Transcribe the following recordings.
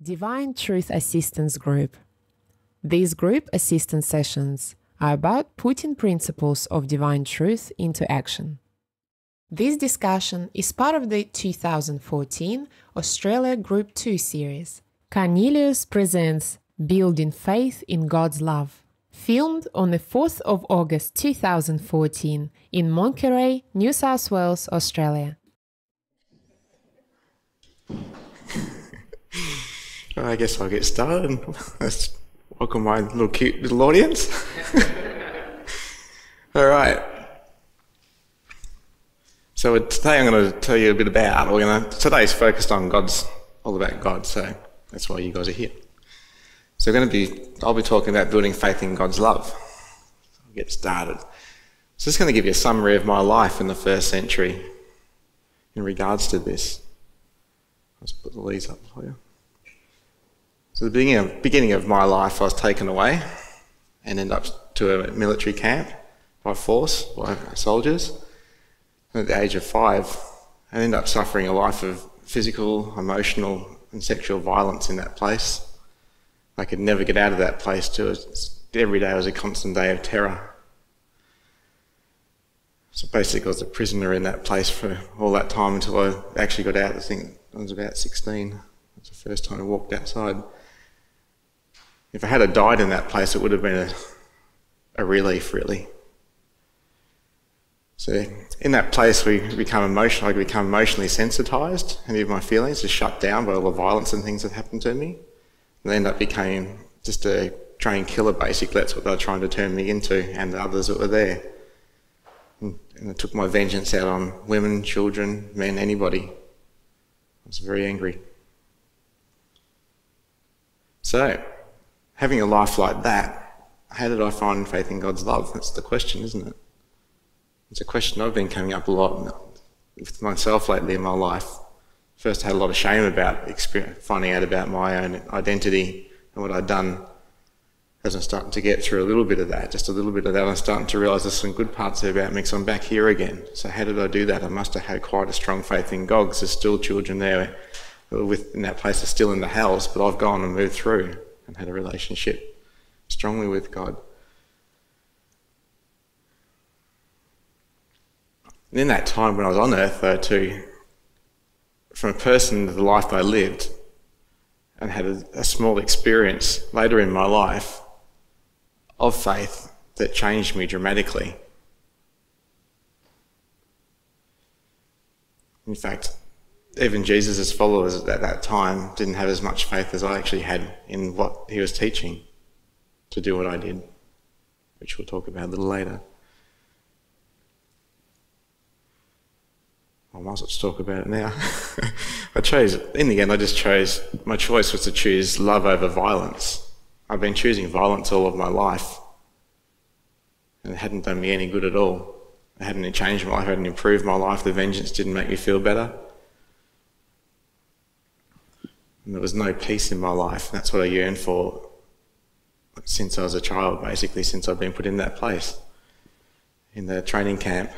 Divine Truth Assistance Group. These group assistance sessions are about putting principles of divine truth into action. This discussion is part of the 2014 Australia Group 2 series. Cornelius presents Building Faith in God's Love, filmed on the 4th of August 2014 in Monkerai, New South Wales, Australia. I guess I'll get started. Let's welcome my little cute little audience. All right. So today I'm going to tell you a bit about. We're going to today's focused on God's all about God. So that's why you guys are here. So we're going to be. I'll be talking about building faith in God's love. So I'll get started. So just going to give you a summary of my life in the first century in regards to this. Let's put the leaves up for you. So the beginning of, beginning of my life, I was taken away and ended up to a military camp by force, by soldiers. And at the age of five, I ended up suffering a life of physical, emotional, and sexual violence in that place. I could never get out of that place. Every day was a constant day of terror. So basically, I was a prisoner in that place for all that time until I actually got out. I think I was about 16. That's the first time I walked outside. If I had died in that place, it would have been a, a relief, really. So in that place, we become emotional. I become emotionally sensitized. Any of my feelings are shut down by all the violence and things that happened to me. And I end up just a trained killer, basically. That's what they were trying to turn me into, and the others that were there. And, and I took my vengeance out on women, children, men, anybody. I was very angry. So, having a life like that, how did I find faith in God's love? That's the question, isn't it? It's a question I've been coming up a lot with myself lately in my life. First, I had a lot of shame about finding out about my own identity and what I'd done. As I'm starting to get through a little bit of that, just a little bit of that, I'm starting to realise there's some good parts about me, so I'm back here again. So how did I do that? I must have had quite a strong faith in God, because there's still children there uh, with, in that place are still in the house, but I've gone and moved through and had a relationship strongly with God. And in that time when I was on earth, though, too, from a person, to the life I lived, and had a, a small experience later in my life of faith that changed me dramatically. In fact, even Jesus' followers at that time didn't have as much faith as I actually had in what he was teaching to do what I did, which we'll talk about a little later. I might as well talk about it now. I chose, in the end, I just chose, my choice was to choose love over violence. I've been choosing violence all of my life, and it hadn't done me any good at all. It hadn't changed my life, it hadn't improved my life, the vengeance didn't make me feel better. And there was no peace in my life. That's what I yearned for since I was a child, basically, since I've been put in that place, in the training camp.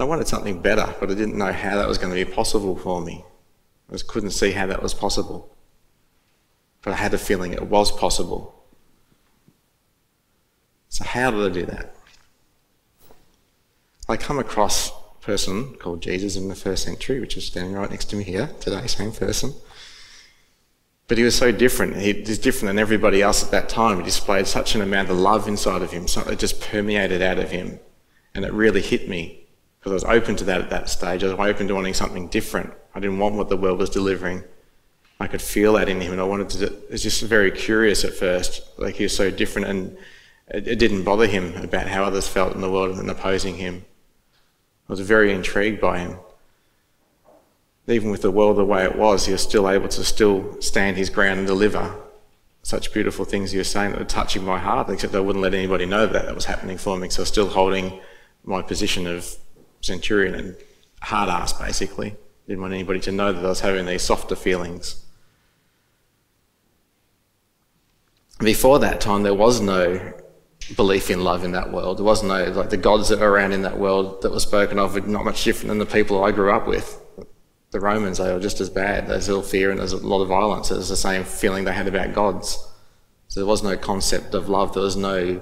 I wanted something better, but I didn't know how that was going to be possible for me. I just couldn't see how that was possible. But I had a feeling it was possible. So, how did I do that? I come across a person called Jesus in the first century, which is standing right next to me here today, same person. But he was so different. He was different than everybody else at that time. He displayed such an amount of love inside of him, something that just permeated out of him. And it really hit me because I was open to that at that stage. I was open to wanting something different. I didn't want what the world was delivering. I could feel that in him, and I wanted to. It was just very curious at first. Like he was so different, and it, it didn't bother him about how others felt in the world and opposing him. I was very intrigued by him even with the world the way it was, he was still able to still stand his ground and deliver such beautiful things was saying that were touching my heart, except I wouldn't let anybody know that that was happening for me. So I was still holding my position of centurion and hard ass, basically. Didn't want anybody to know that I was having these softer feelings. Before that time, there was no belief in love in that world. There was no, like, the gods that were around in that world that were spoken of were not much different than the people I grew up with The Romans, they were just as bad. There's little fear and there's a lot of violence. It was the same feeling they had about gods. So there was no concept of love. There was no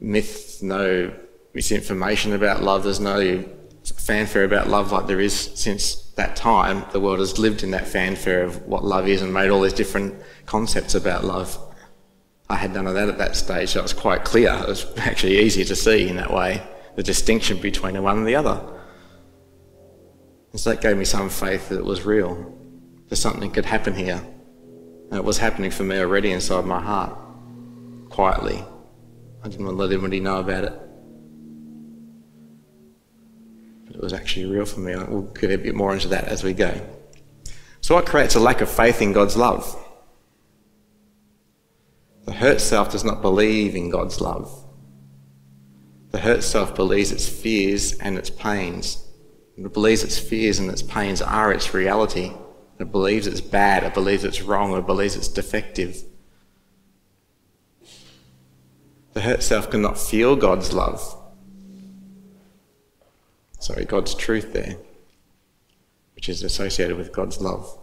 myth, no misinformation about love. There's no fanfare about love like there is since that time. The world has lived in that fanfare of what love is and made all these different concepts about love. I had none of that at that stage, so it was quite clear. It was actually easier to see in that way the distinction between the one and the other. And so that gave me some faith that it was real, that something could happen here. And it was happening for me already inside my heart, quietly. I didn't want to let anybody know about it. But it was actually real for me. We'll get a bit more into that as we go. So, what creates a lack of faith in God's love? The hurt self does not believe in God's love. The hurt self believes its fears and its pains. It believes its fears and its pains are its reality. It believes it's bad, it believes it's wrong, it believes it's defective. The hurt self cannot feel God's love. Sorry, God's truth there, which is associated with God's love.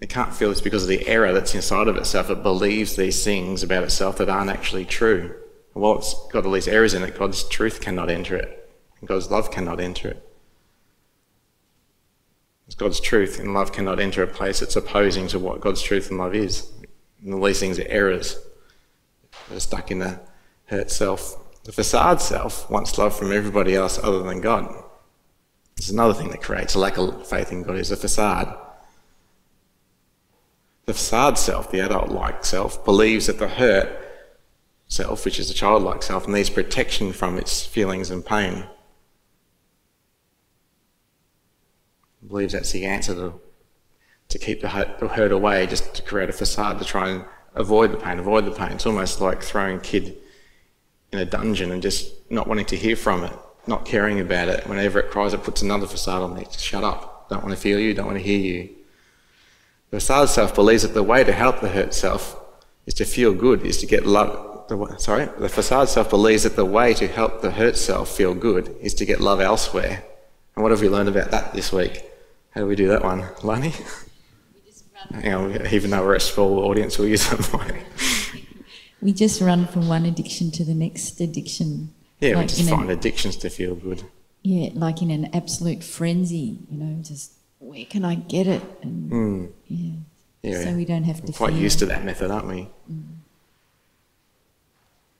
It can't feel this because of the error that's inside of itself. It believes these things about itself that aren't actually true. And while it's got all these errors in it, God's truth cannot enter it. And God's love cannot enter it. God's truth and love cannot enter a place that's opposing to what God's truth and love is. And all these things are errors. They're stuck in the hurt self. The facade self wants love from everybody else other than God. Is another thing that creates a lack of faith in God is the facade. The facade self, the adult-like self, believes that the hurt self, which is the childlike self, needs protection from its feelings and pain. Believes that's the answer to, to keep the hurt, the hurt away, just to create a facade to try and avoid the pain, avoid the pain. It's almost like throwing a kid in a dungeon and just not wanting to hear from it, not caring about it. Whenever it cries, it puts another facade on there. Shut up. Don't want to feel you, don't want to hear you. The facade self believes that the way to help the hurt self is to feel good, is to get love. The, sorry, the facade self believes that the way to help the hurt self feel good is to get love elsewhere. And what have we learned about that this week? How do we do that one, Lani? Even though we're a small audience, we'll use that mic. we just run from one addiction to the next addiction. Yeah, like we just find an, addictions to feel good. Yeah, like in an absolute frenzy, you know, just where can I get it? And mm. yeah. yeah. So we don't have to. We're quite used to that method, aren't we? Mm.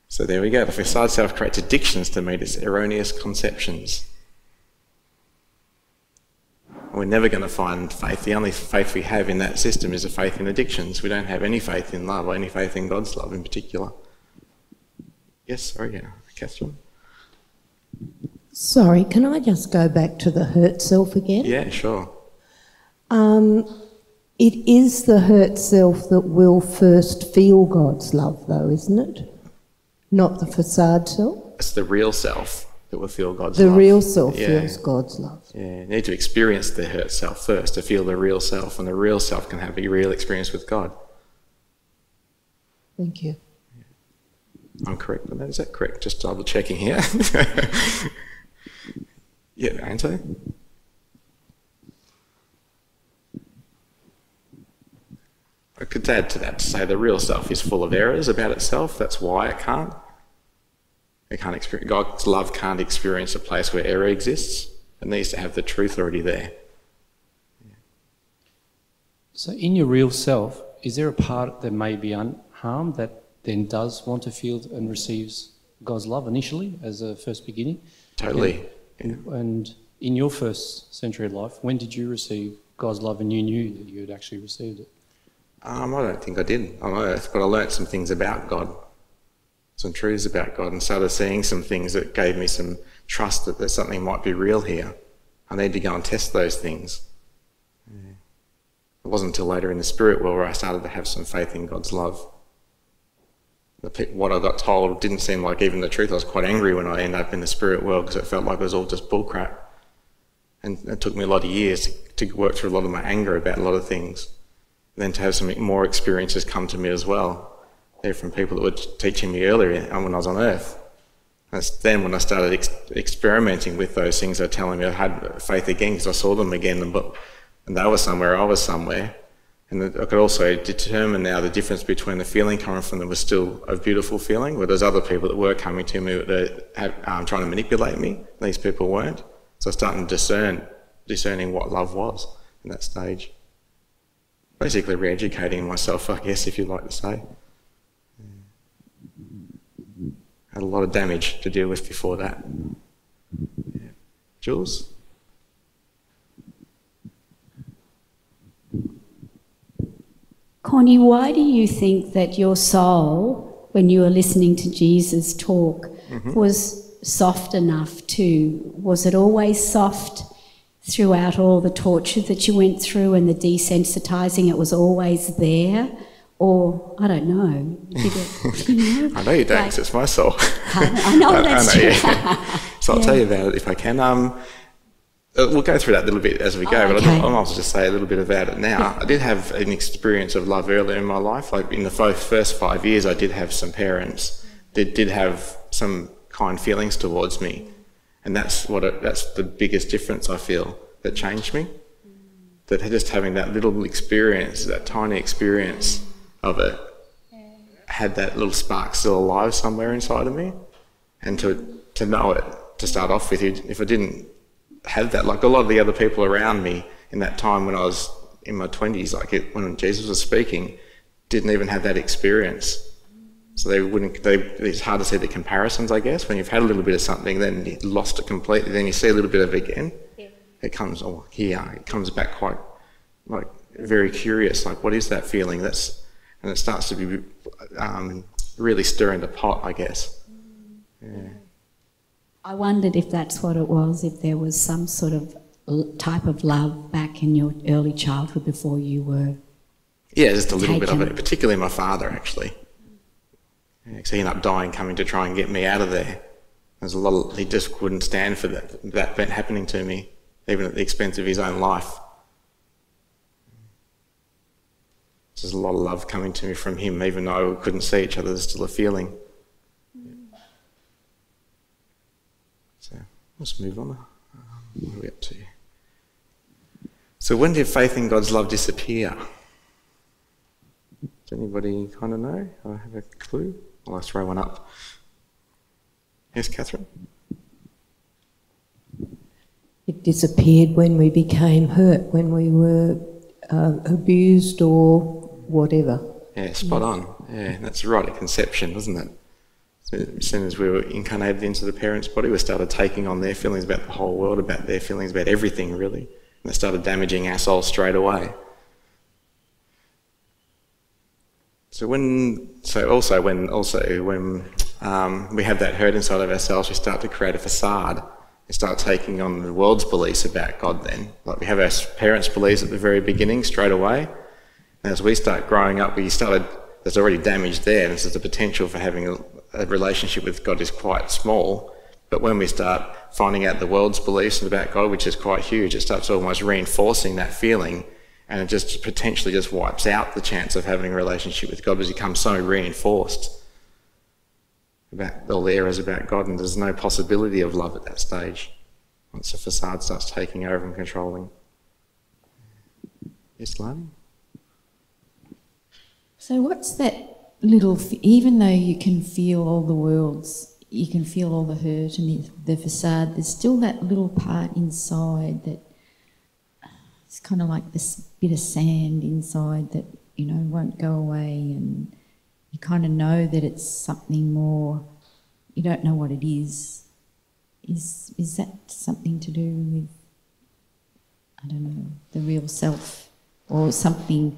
So there we go. The facade self creates addictions to meet its erroneous conceptions. We're never going to find faith. The only faith we have in that system is a faith in addictions. We don't have any faith in love or any faith in God's love in particular. Yes, sorry, yeah. Catherine? Sorry, can I just go back to the hurt self again? Yeah, sure. Um, it is the hurt self that will first feel God's love, though, isn't it? Not the facade self? It's the real self that will feel God's the love. The real self yeah. feels God's love. Yeah, you need to experience the hurt self first to feel the real self, and the real self can have a real experience with God. Thank you. I'm correct on that. Is that correct? Just double checking here. yeah, Anto? I could add to that to say the real self is full of errors about itself. That's why it can't. It can't experience, God's love can't experience a place where error exists. It needs to have the truth already there. So, in your real self, is there a part that may be unharmed that then does want to feel and receives God's love initially as a first beginning? Totally. And, yeah. and in your first century of life, when did you receive God's love and you knew that you had actually received it? Um, I don't think I did on earth, but I learnt some things about God some truths about God and started seeing some things that gave me some trust that there's something might be real here. I need to go and test those things. It wasn't until later in the spirit world where I started to have some faith in God's love. What I got told didn't seem like even the truth. I was quite angry when I ended up in the spirit world because it felt like it was all just bullcrap. And it took me a lot of years to, to work through a lot of my anger about a lot of things. And then to have some more experiences come to me as well. They're from people that were teaching me earlier when I was on earth. That's then when I started ex- experimenting with those things. They're telling me I had faith again because I saw them again, but and they were somewhere, I was somewhere. And I could also determine now the difference between the feeling coming from them was still a beautiful feeling, where there's other people that were coming to me that had, um, trying to manipulate me. These people weren't. So I started to discern, discerning what love was in that stage. Basically re-educating myself, I guess, if you'd like to say. Had a lot of damage to deal with before that. Yeah. Jules? Connie, why do you think that your soul, when you were listening to Jesus talk, mm-hmm. was soft enough to? Was it always soft throughout all the torture that you went through and the desensitizing? It was always there? Or, I don't know. It, you know I know you don't, like, it's my soul. I know that's I know, true. Yeah. so I'll yeah. tell you about it if I can. Um, uh, we'll go through that a little bit as we go, oh, okay. but I might as just say a little bit about it now. I did have an experience of love earlier in my life. Like in the first five years, I did have some parents that did have some kind feelings towards me, and that's what it, that's the biggest difference I feel that changed me. That just having that little experience, that tiny experience of it, had that little spark still alive somewhere inside of me, and to to know it to start off with, it if I didn't have that. Like a lot of the other people around me in that time when I was in my 20s, like it, when Jesus was speaking, didn't even have that experience. So they wouldn't, they, it's hard to see the comparisons, I guess. When you've had a little bit of something, then you lost it completely, then you see a little bit of it again. Yeah. It comes, oh, here, it comes back quite, like, very curious. Like, what is that feeling? That's, and it starts to be um, really stirring the pot, I guess. Yeah. I wondered if that's what it was, if there was some sort of type of love back in your early childhood before you were. Yeah, just a little taken. bit of it, particularly my father, actually. Yeah, he ended up dying coming to try and get me out of there. There's a lot of, he just couldn't stand for that, that happening to me, even at the expense of his own life. There's a lot of love coming to me from him, even though we couldn't see each other, there's still a feeling. So let's move on. What are we up to? So, when did faith in God's love disappear? Does anybody kind of know? I have a clue. I'll throw one up. Yes, Catherine? It disappeared when we became hurt, when we were uh, abused or whatever. Yeah, spot on. Yeah, that's right at conception, isn't it? as soon as we were incarnated into the parents' body, we started taking on their feelings about the whole world, about their feelings about everything, really. And it started damaging our souls straight away. So when, so also when, also when um, we have that hurt inside of ourselves, we start to create a facade. and start taking on the world's beliefs about God. Then, like we have our parents' beliefs at the very beginning, straight away. And as we start growing up, we started. There's already damage there, and so the potential for having a, a relationship with God is quite small. But when we start finding out the world's beliefs about God, which is quite huge, it starts almost reinforcing that feeling and it just potentially just wipes out the chance of having a relationship with God because it becomes so reinforced about all the errors about God and there's no possibility of love at that stage once the facade starts taking over and controlling. Yes, Lani? So what's that little, even though you can feel all the worlds, you can feel all the hurt and the, the facade, there's still that little part inside that it's kind of like this bit of sand inside that, you know, won't go away and you kind of know that it's something more, you don't know what it is. Is, is that something to do with, I don't know, the real self or something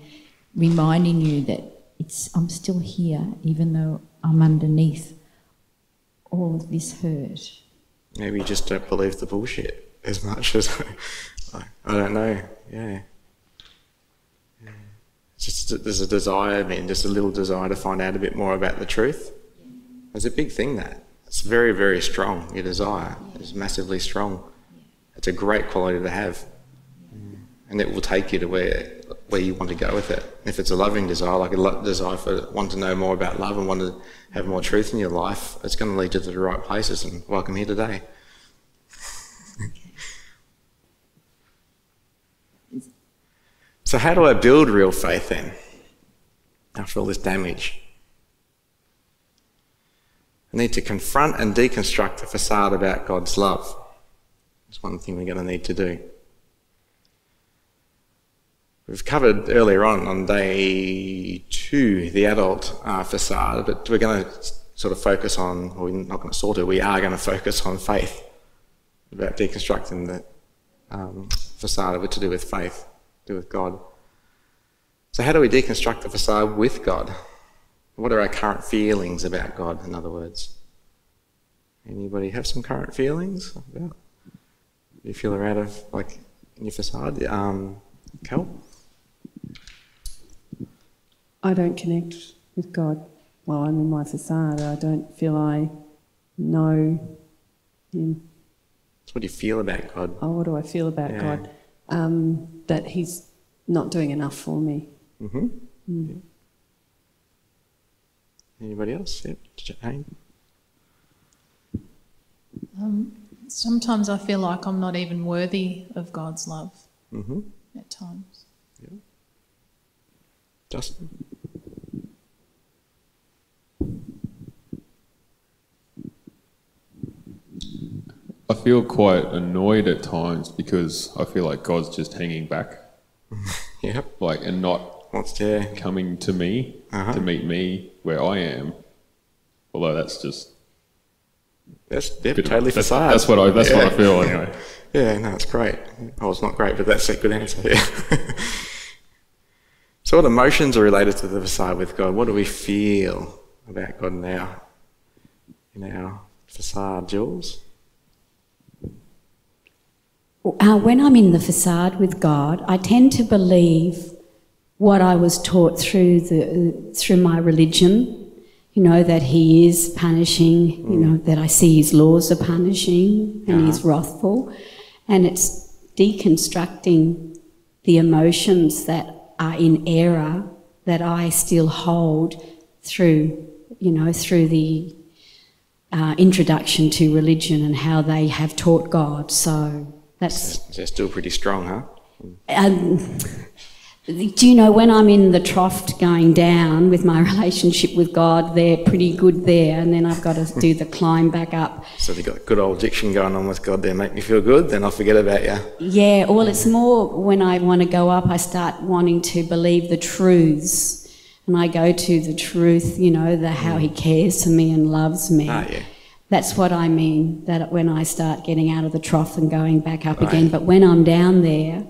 reminding you that it's, I'm still here, even though I'm underneath all of this hurt. Maybe you just don't believe the bullshit as much as I, I don't know. Yeah. yeah. Just there's a desire, I mean, just a little desire to find out a bit more about the truth. It's a big thing that. It's very, very strong. Your desire is massively strong. It's a great quality to have. And it will take you to where where you want to go with it. If it's a loving desire, like a desire for want to know more about love and want to have more truth in your life, it's going to lead you to the right places. And welcome here today. so, how do I build real faith then? After all this damage, I need to confront and deconstruct the facade about God's love. It's one thing we're going to need to do. We've covered earlier on, on day two, the adult uh, facade, but we're going to sort of focus on, or we're not going to sort of, we are going to focus on faith, about deconstructing the um, facade of it to do with faith, to do with God. So, how do we deconstruct the facade with God? What are our current feelings about God, in other words? Anybody have some current feelings about? You feel are out of, like, in your facade? Um, Cal? I don't connect with God while I'm in my facade. I don't feel I know Him. So what do you feel about God? Oh, what do I feel about Yeah. God? Um, that He's not doing enough for me. Mm-hmm. Yeah. Anybody else? Yep. Jane? Um, sometimes I feel like I'm not even worthy of God's love Mm-hmm. at times. Yeah. Justin? I feel quite annoyed at times because I feel like God's just hanging back, Yep. like, and not Wants to coming to me Uh-huh. to meet me where I am. Although that's just That's they're totally that's, facade. that's what I that's what I feel anyway. Yeah, no, it's great. Oh, it's not great, but that's a good answer. Yeah. so, what emotions are related to the facade with God? What do we feel about God now in our facade, Jules? Uh, when I'm in the facade with God, I tend to believe what I was taught through the through my religion. You know that He is punishing. You know that I see His laws are punishing, and He's wrathful, and it's deconstructing the emotions that are in error that I still hold through. You know through the uh, introduction to religion and how they have taught God. So that's They're still pretty strong, huh? um, do you know when I'm in the trough going down with my relationship with God, they're pretty good there, and then I've got to do the climb back up. So they've got good old diction going on with God there. Make me feel good, then I'll forget about you. Yeah, well, it's more when I want to go up, I start wanting to believe the truths, and I go to the truth, you know, the how He cares for me and loves me. Ah, yeah. That's what I mean, that when I start getting out of the trough and going back up Right. again. But when I'm down there,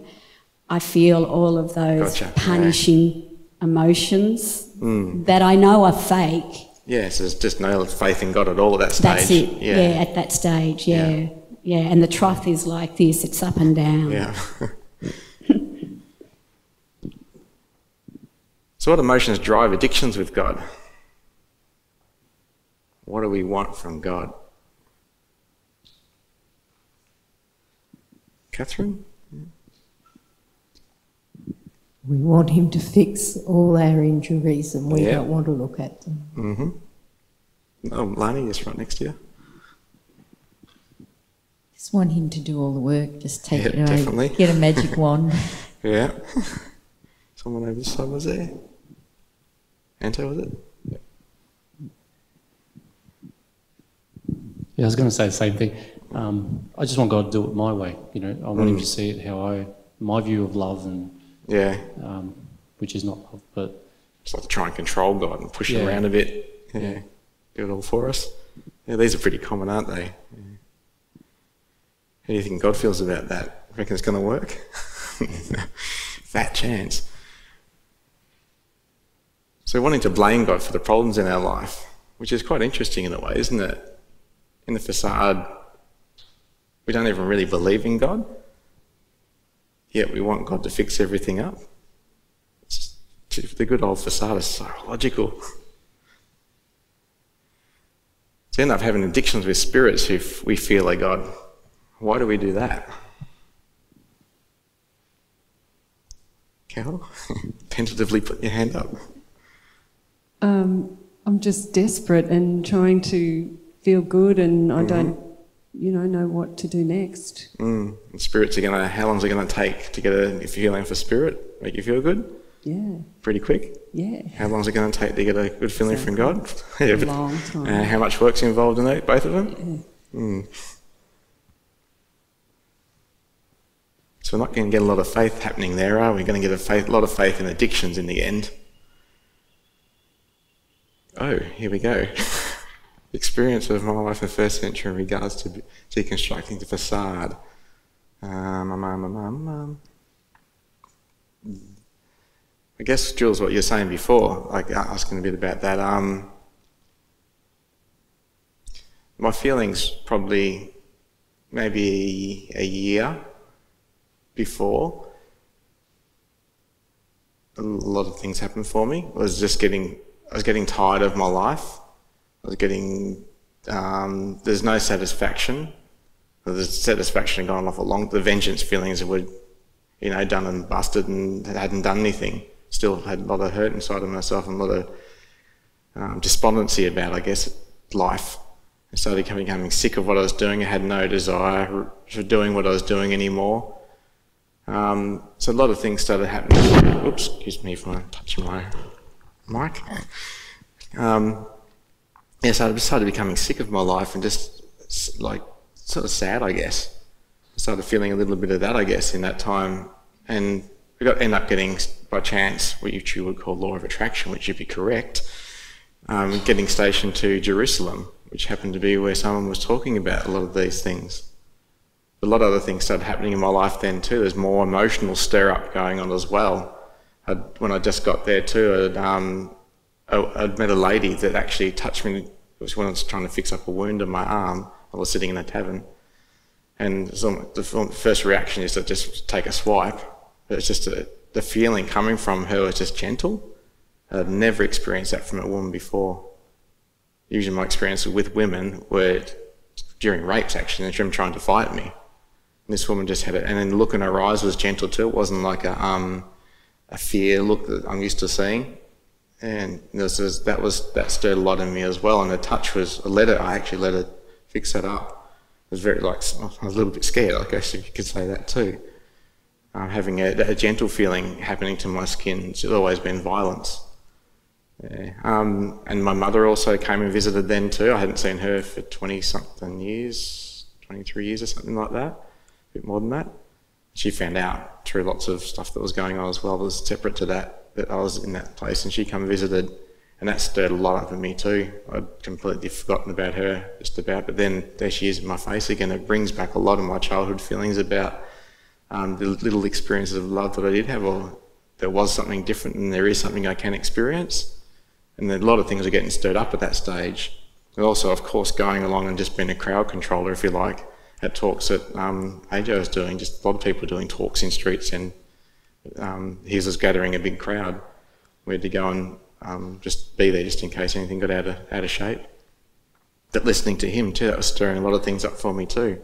I feel all of those Gotcha, yeah. punishing emotions Hmm. that I know are fake. Yeah, so there's just no faith in God at all at that stage. That's it. Yeah. at that stage, yeah. yeah. and the trough is like this, it's up and down. Yeah. so, what emotions drive addictions with God? What do we want from God? Catherine? We want him to fix all our injuries and we Yeah. don't want to look at them. Mm-hmm. Oh, Lani is right next to you. Just want him to do all the work. Just take Yeah, it away. definitely. Get a magic wand. Yeah. Someone over the side was there. Anto, was it? Yeah, I was going to say the same thing. Um, I just want God to do it my way. You know, I want Him Mm. to see it how I, my view of love, and Yeah. um, which is not love, but It's like to try and control God and push him around a bit. Yeah. Yeah. Do it all for us. Yeah, these are pretty common, aren't they? Yeah. How do you think God feels about that? Reckon it's going to work? Fat chance. So, wanting to blame God for the problems in our life, which is quite interesting in a way, isn't it? In the facade, we don't even really believe in God, yet we want God to fix everything up. It's the good old facade is so logical. So, end up having addictions with spirits who we feel are God. Why do we do that? Cal, tentatively put your hand up. Um, I'm just desperate and trying to feel good, and I don't, you know, know what to do next. Mm. And spirits are gonna. How long is it gonna take to get a feeling for spirit? Make you feel good? Yeah, Pretty quick. yeah. How long is it going to take to get a good feeling from God? yeah, A but, long time. uh, how much work's involved in that, both of them? Mm. So we're not going to get a lot of faith happening there, are we? We're going to get a faith, lot of faith in addictions in the end. Oh, here we go. Experience of my life in the first century in regards to deconstructing the facade. Um, um, um, um, um, um. I guess, Jules, what you were saying before, like uh, asking a bit about that. Um, my feelings probably maybe a year before a lot of things happened for me. I was just getting, I was getting tired of my life. I was getting, um, there's no satisfaction. The satisfaction had gone off a long, the vengeance feelings were, you know, done and busted and hadn't done anything. Still had a lot of hurt inside of myself and a lot of um, despondency about, I guess, life. I started becoming sick of what I was doing. I had no desire for doing what I was doing anymore. Um, so a lot of things started happening. Oops, excuse me for touching my mic. Um, yeah, so I started becoming sick of my life and just like sort of sad, I guess. I started feeling a little bit of that, I guess, in that time. And we got end up getting, by chance, what you would call law of attraction, which you'd be correct, um, getting stationed to Jerusalem, which happened to be where someone was talking about a lot of these things. A lot of other things started happening in my life then too. There's more emotional stir up going on as well. I'd, when I just got there too, I'd, um, I- met a lady that actually touched me. Was when I was trying to fix up a wound on my arm. I was sitting in a tavern. And so the first reaction is to just take a swipe. But it's just a, the feeling coming from her was just gentle. I've never experienced that from a woman before. Usually my experiences with women were during rapes actually, and them trying to fight me. And this woman just had it, and then the look in her eyes was gentle too. It wasn't like a um, a fear look that I'm used to seeing. And this was, that was that stirred a lot in me as well. And the touch was a letter. I actually let it fix that up. It was very like I was a little bit scared. I guess you could say that too. Um, having a, a gentle feeling happening to my skin. It's always been violence. Yeah. Um, and my mother also came and visited then too. I hadn't seen her for 20 something years, 23 years or something like that, a bit more than that. She found out through lots of stuff that was going on as well, was separate to that, that I was in that place and she come visited and that stirred a lot up in me too. I'd completely forgotten about her, just about, but then there she is in my face again. It brings back a lot of my childhood feelings about um, the little experiences of love that I did have, or there was something different and there is something I can experience. And a lot of things are getting stirred up at that stage. And also, of course, going along and just being a crowd controller, if you like, at talks that um, AJ was doing, just a lot of people doing talks in streets, and um, he was gathering a big crowd. We had to go and um, just be there just in case anything got out of, out of shape. But listening to him too, that was stirring a lot of things up for me too.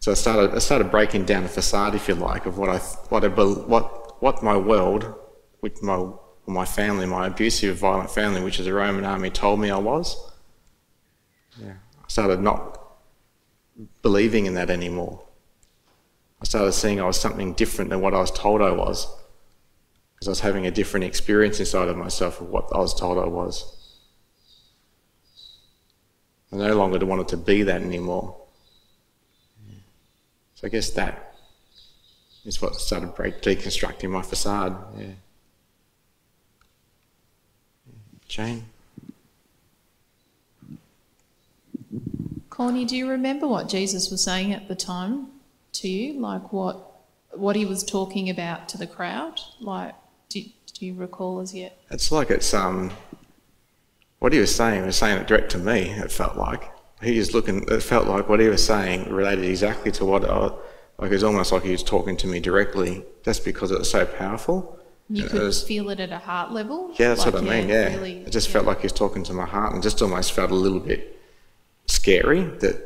So I started, I started breaking down the facade, if you like, of what I, what I, what, what my world, with my, my family, my abusive, violent family, which is the Roman army, told me I was. Yeah. I started not believing in that anymore. I started seeing I was something different than what I was told I was. Because I was having a different experience inside of myself of what I was told I was. I no longer wanted to be that anymore. So I guess that is what started break, deconstructing my facade. Yeah. Jane? Corny, do you remember what Jesus was saying at the time to you? Like what what he was talking about to the crowd? Like, do, do you recall as yet? It's like it's um, what he was saying. He was saying it direct to me. It felt like he was looking. It felt like what he was saying related exactly to what I. Like it was almost like he was talking to me directly, just because it was so powerful. You could was- feel it at a heart level. yeah, that's Like, what I mean. Yeah, really, it just yeah. felt like he was talking to my heart, and just almost felt a little bit scary that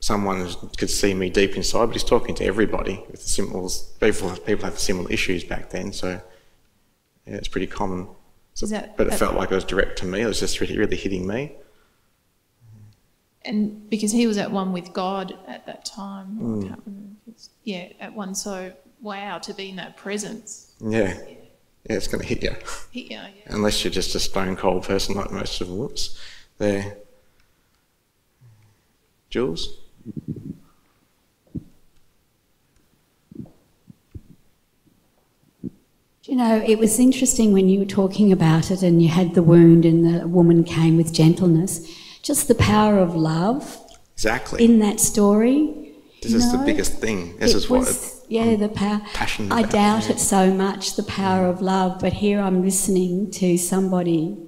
someone could see me deep inside, but he's talking to everybody with similar people. People have similar issues back then, so yeah, it's pretty common. So, Is that- but it felt like it was direct to me. It was just really, really hitting me. And because he was at one with God at that time. Mm. I can't remember if it's- Yeah, at one. So, wow, to be in that presence. Yeah, yeah, it's going to hit you. Hit you, yeah. Unless you're just a stone cold person like most of. Whoops. There. Jules? You know, it was interesting when you were talking about it and you had the wound and the woman came with gentleness. Just the power of love Exactly. in that story. this is the biggest thing. This it is what was, yeah, the power. passionate I about, doubt yeah. it so much, the power of love, but here I'm listening to somebody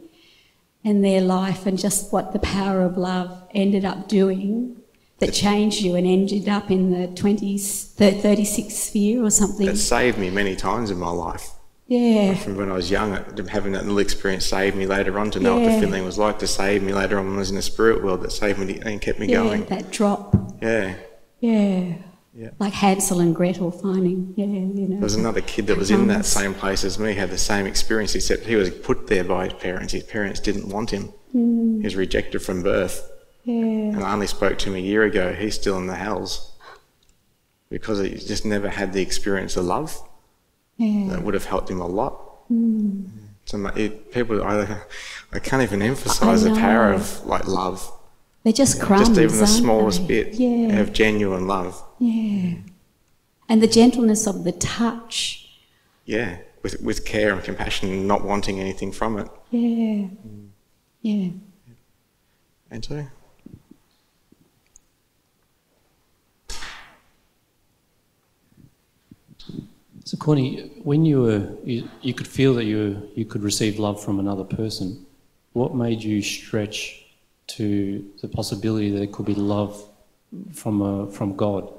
and their life and just what the power of love ended up doing that changed you and ended up in the 20s, 36th sphere or something. That saved me many times in my life. yeah. From when I was young, uh, having that little experience saved me later on to know what the feeling was like to save me later on when I was in the spirit world that saved me and kept me Yeah, going. that drop. Yeah. Yeah. Yeah. Like Hansel and Gretel finding, yeah, you know. There was another kid that was in that same place as me, had the same experience, except he was put there by his parents. His parents didn't want him. Mm. He was rejected from birth. Yeah. And I only spoke to him a year ago. He's still in the hells because he just never had the experience of love. Yeah. That would have helped him a lot. Mm. So it, people, I, I can't even emphasize the power of like love. They're just crumbs. just even the smallest they? bit Yeah. of genuine love. Yeah. And the gentleness of the touch. Yeah, with with care and compassion, and not wanting anything from it. Yeah. Yeah. And so, So, Connie, when you were, you, you could feel that you you could receive love from another person. What made you stretch to the possibility that it could be love from a, from God?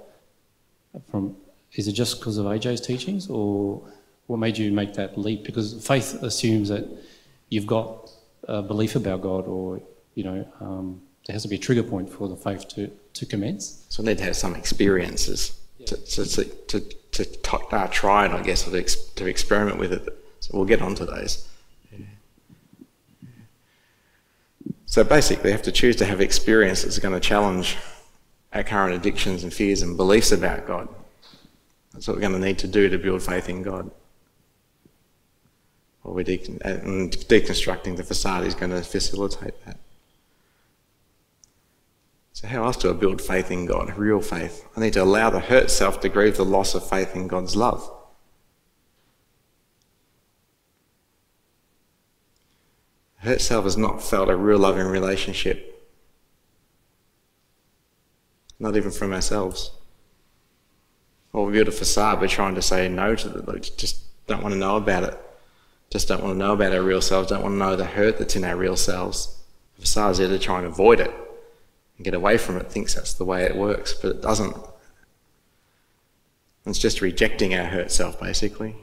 From is it just because of AJ's teachings, or what made you make that leap? Because faith assumes that you've got a belief about God, or you know, um, there has to be a trigger point for the faith to to commence. so I need to have some experiences to to to, to, to uh, try it, I guess, to, ex- to experiment with it. So we'll get onto those. So basically, we have to choose to have experience that's going to challenge our current addictions and fears and beliefs about God. That's what we're going to need to do to build faith in God. Or we're and deconstructing the facade is going to facilitate that. So how else do I build faith in God, real faith? I need to allow the hurt self to grieve the loss of faith in God's love. Hurt self has not felt a real loving relationship. Not even from ourselves. Or we build a facade, we're trying to say no to the like, just don't want to know about it. Just don't want to know about our real selves, don't want to know the hurt that's in our real selves. The facade's there to try and avoid it and get away from it, thinks that's the way it works, but it doesn't. It's just rejecting our hurt self, basically.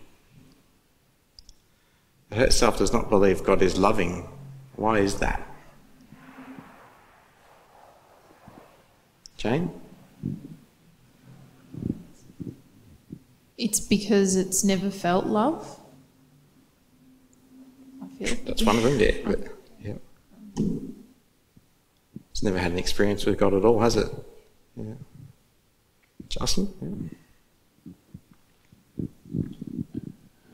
The hurt self does not believe God is loving. Why is that? Jane? It's because it's never felt love. I feel. That's one of them, yeah. But, yeah. It's never had an experience with God at all, has it? Yeah. Justin?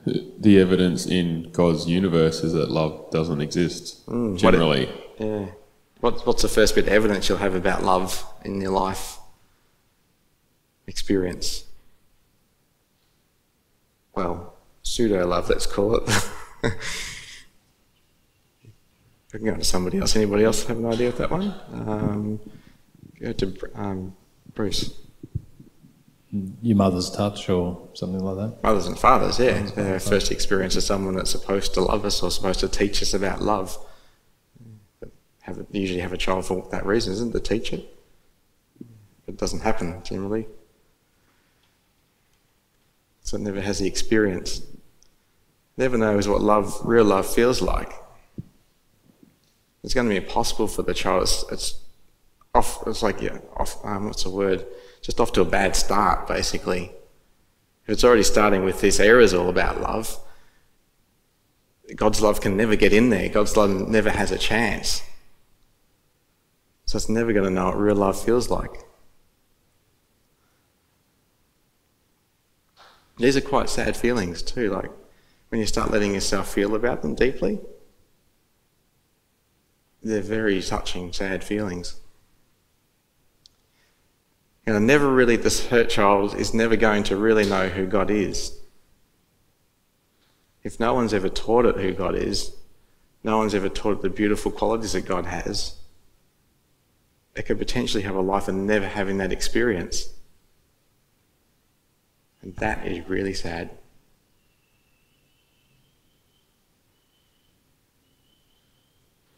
Yeah. The evidence in God's universe is that love doesn't exist Mm, what it- generally. Yeah. What, what's the first bit of evidence you'll have about love in your life experience? Well, pseudo love, let's call it. I can go to somebody else. Anybody else have an idea of that one? Um, go to um, Bruce. Your mother's touch or something like that. Mothers and fathers, yeah. Their first experience of someone that's supposed to love us or supposed to teach us about love. Have usually have a child for that reason, isn't it? To teach it. Doesn't happen generally. So it never has the experience. Never knows what love, real love, feels like. It's going to be impossible for the child. It's, it's off. It's like yeah, off. Um, what's the word? Just off to a bad start, basically. If it's already starting with this error is all about love, God's love can never get in there. God's love never has a chance. So it's never going to know what real love feels like. These are quite sad feelings too, like when you start letting yourself feel about them deeply. They're very touching, sad feelings. You know, never really, this hurt child is never going to really know who God is. If no one's ever taught it who God is, no one's ever taught it the beautiful qualities that God has, it could potentially have a life of never having that experience. And that is really sad.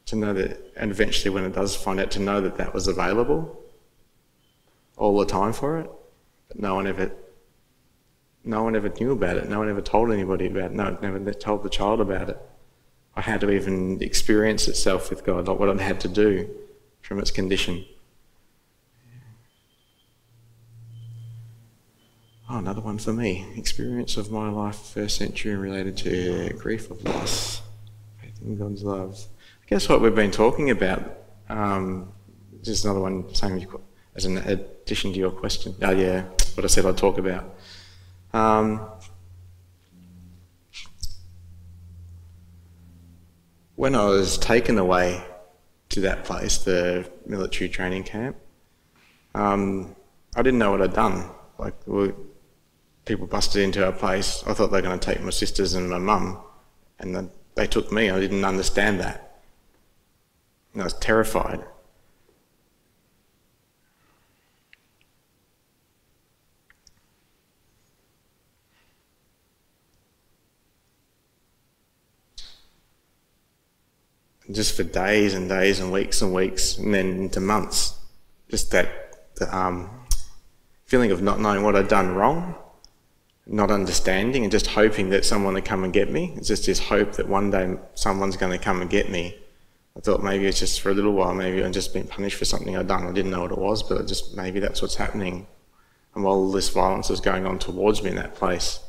To know that, and eventually when it does find out, to know that that was available all the time for it, but no one ever, no one ever knew about it. No one ever told anybody about it. No one never told the child about it. I had to even experience itself with God, like what it had to do from its condition. Oh, another one for me. Experience of my life, first century, related to grief of loss, faith in God's love. I guess what we've been talking about, um, just another one, same as an addition to your question. Oh, yeah, what I said I'd talk about. Um, when I was taken away to that place, the military training camp, um, I didn't know what I'd done. Like, people busted into our place. I thought they were going to take my sisters and my mum, and then they took me. I didn't understand that. And I was terrified. Just for days and days and weeks and weeks and then into months, just that the, um, feeling of not knowing what I'd done wrong not understanding and just hoping that someone would come and get me. It's just this hope that one day someone's going to come and get me. I thought maybe it's just for a little while, maybe I've just been punished for something I'd done. I didn't know what it was, but just maybe that's what's happening. And while this violence was going on towards me in that place,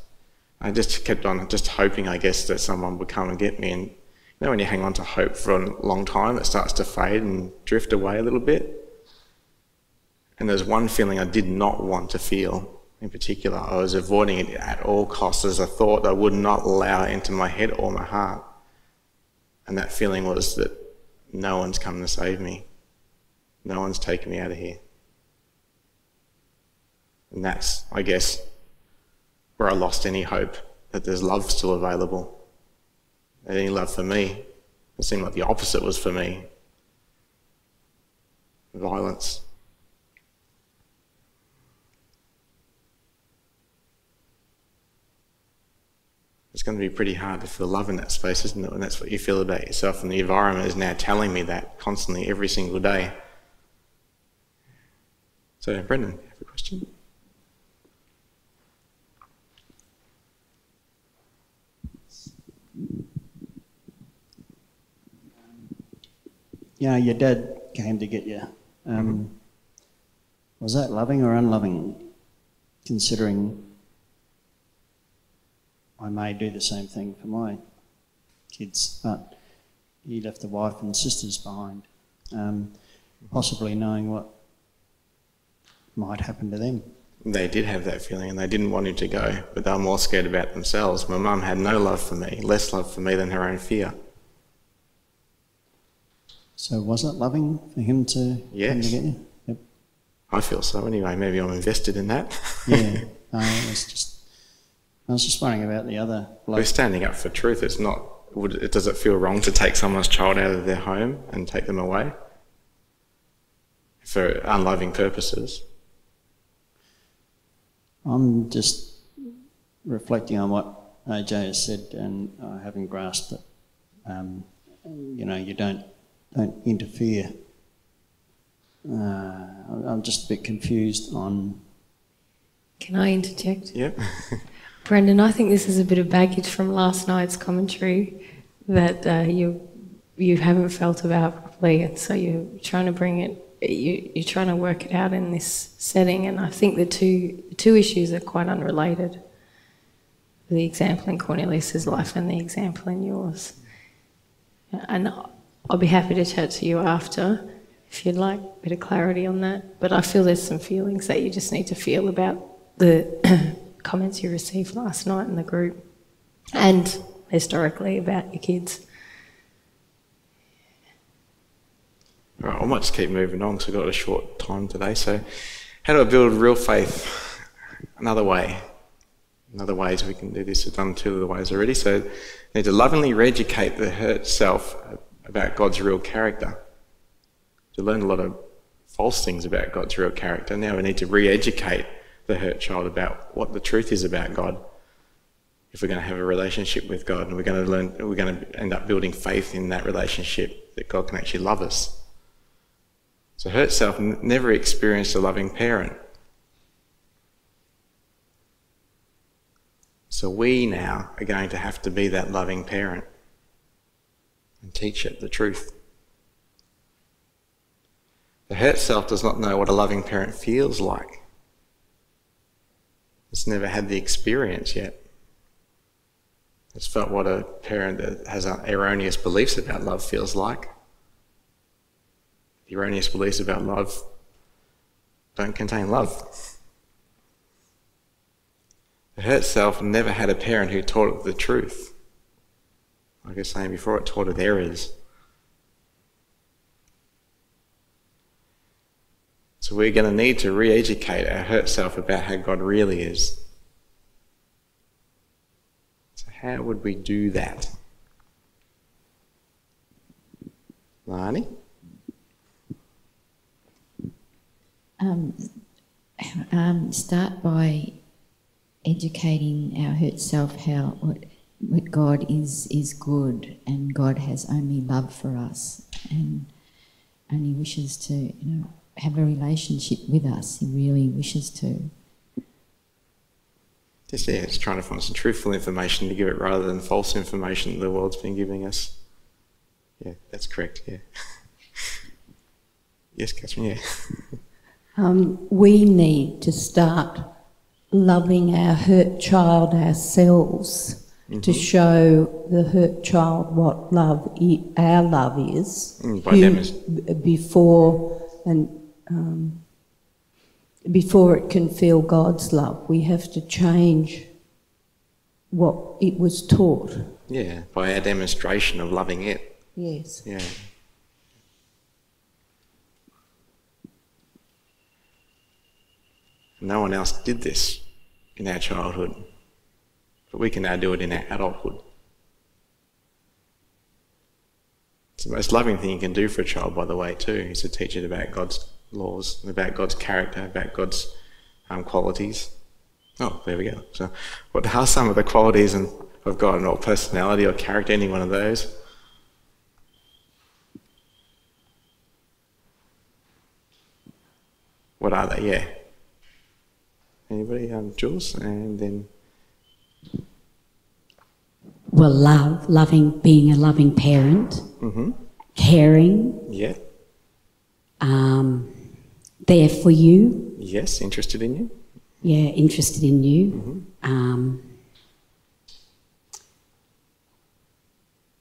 I just kept on just hoping, I guess, that someone would come and get me. And know, when you hang on to hope for a long time, it starts to fade and drift away a little bit. And there's one feeling I did not want to feel in particular. I was avoiding it at all costs as a thought I would not allow into my head or my heart. And that feeling was that no one's come to save me. No one's taken me out of here. And that's, I guess, where I lost any hope that there's love still available. Any love for me. It seemed like the opposite was for me violence. it's going to be pretty hard to feel love in that space, isn't it? And that's what you feel about yourself. And the environment is now telling me that constantly, every single day. So, Brendan, have a question? Yeah, your dad came to get you. Um, mm-hmm. Was that loving or unloving, considering I may do the same thing for my kids, but he left the wife and sisters behind, um, possibly knowing what might happen to them. They did have that feeling and they didn't want him to go, but they were more scared about themselves. My mum had no love for me, less love for me than her own fear. So was it loving for him to yes. come to get you? Yep. I feel so anyway. Maybe I'm invested in that. yeah, no, it's just I was just wondering about the other. Bloke. We're standing up for truth. It's not. Would it, does it feel wrong to take someone's child out of their home and take them away for unloving purposes? I'm just reflecting on what AJ has said, and I haven't grasped it. Um, you know, you don't don't interfere. Uh, I'm just a bit confused on. Can I interject? Yep. Brendan, I think this is a bit of baggage from last night's commentary that uh, you you haven't felt about properly, and so you're trying to bring it you, you're trying to work it out in this setting, and I think the two two issues are quite unrelated. The example in Cornelius's life and the example in yours. And I'll be happy to chat to you after if you'd like a bit of clarity on that. But I feel there's some feelings that you just need to feel about the comments you received last night in the group and historically about your kids. All right, I might just keep moving on because we've got a short time today. So, how do I build real faith? Another way. Another ways we can do this. We've done two of the ways already. So, we need to lovingly re-educate the hurt self about God's real character. To learn a lot of false things about God's real character. Now we need to re-educate the hurt child about what the truth is about God. If we're going to have a relationship with God, and we're going to learn, we're going to end up building faith in that relationship that God can actually love us. So hurt self never experienced a loving parent. So we now are going to have to be that loving parent and teach it the truth. The hurt self does not know what a loving parent feels like. It's never had the experience yet. It's felt what a parent that has erroneous beliefs about love feels like the erroneous beliefs about love don't contain love. The hurt self never had a parent who taught it the truth. Like I was saying before, it taught it errors. So we're going to need to re educate our hurt self about how God really is. So, how would we do that? Lani? Um, um, start by educating our hurt self how what, what God is is good and God has only love for us and only wishes to you know have a relationship with us. He really wishes to. Just yeah, it's trying to find some truthful information to give it rather than false information the world's been giving us. Yeah, that's correct. Yeah. yes, Catherine. Yeah. Um, we need to start loving our hurt child ourselves mm-hmm. to show the hurt child what love I- our love is mm, who, before and um, before it can feel God's love. We have to change what it was taught. Yeah, by our demonstration of loving it. Yes. Yeah. No one else did this in our childhood, but we can now do it in our adulthood. It's the most loving thing you can do for a child, by the way, too, is to teach it about God's laws, about God's character, about God's um, qualities. Oh, there we go. So, what are some of the qualities and of God, or personality, or character? Any one of those? What are they? Yeah. Anybody? Um, Jules, and then. Well, love, loving, being a loving parent, mm-hmm. caring. Yeah. Um, there for you. Yes, interested in you. Yeah, interested in you. Mm-hmm. Um,